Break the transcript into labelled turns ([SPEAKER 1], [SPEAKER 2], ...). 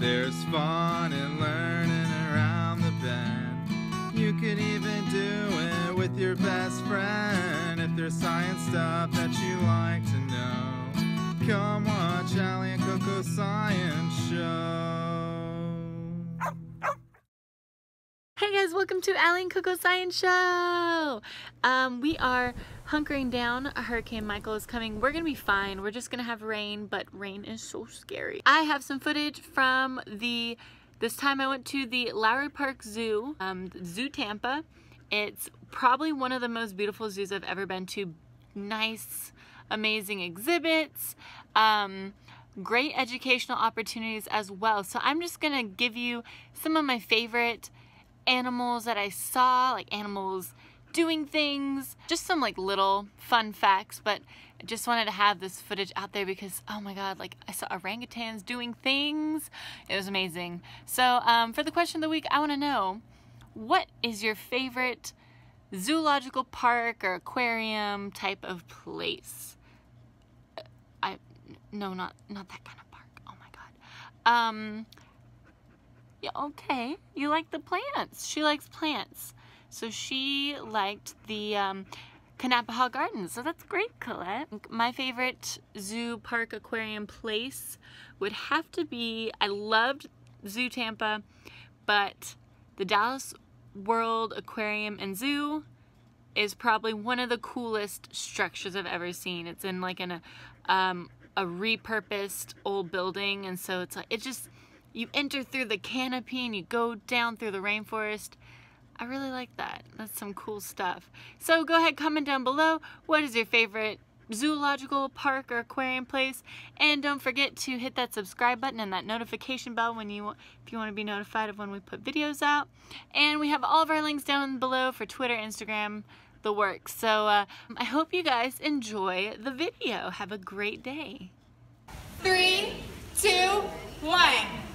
[SPEAKER 1] There's fun in learning around the bend. You could even do it with your best friend if there's science stuff that you like to know. Come watch Allie and Coco Science Show.
[SPEAKER 2] Welcome to Allie and Coco Science Show. Um, we are hunkering down. Hurricane Michael is coming. We're gonna be fine. We're just gonna have rain, but rain is so scary. I have some footage from the this time I went to the Lowry Park Zoo, um, Zoo Tampa. It's probably one of the most beautiful zoos I've ever been to. Nice, amazing exhibits. Um, great educational opportunities as well. So I'm just gonna give you some of my favorite animals that I saw, like animals doing things, just some like little fun facts, but I just wanted to have this footage out there because, oh my God, like I saw orangutans doing things. It was amazing. So um, for the question of the week, I wanna know, what is your favorite zoological park or aquarium type of place? I, no, not, not that kind of park. Oh my God. Um, yeah, okay. You like the plants. She likes plants. So she liked the um, Kanapaha Gardens. So that's great, Colette. My favorite zoo, park, aquarium place would have to be, I loved Zoo Tampa, but the Dallas World Aquarium and Zoo is probably one of the coolest structures I've ever seen. It's in like in a, um, a repurposed old building and so it's like, it just, you enter through the canopy and you go down through the rainforest. I really like that. That's some cool stuff. So go ahead, comment down below. What is your favorite zoological park or aquarium place? And don't forget to hit that subscribe button and that notification bell when you if you want to be notified of when we put videos out. And we have all of our links down below for Twitter, Instagram, the works. So uh, I hope you guys enjoy the video. Have a great day.
[SPEAKER 3] Three, two, one.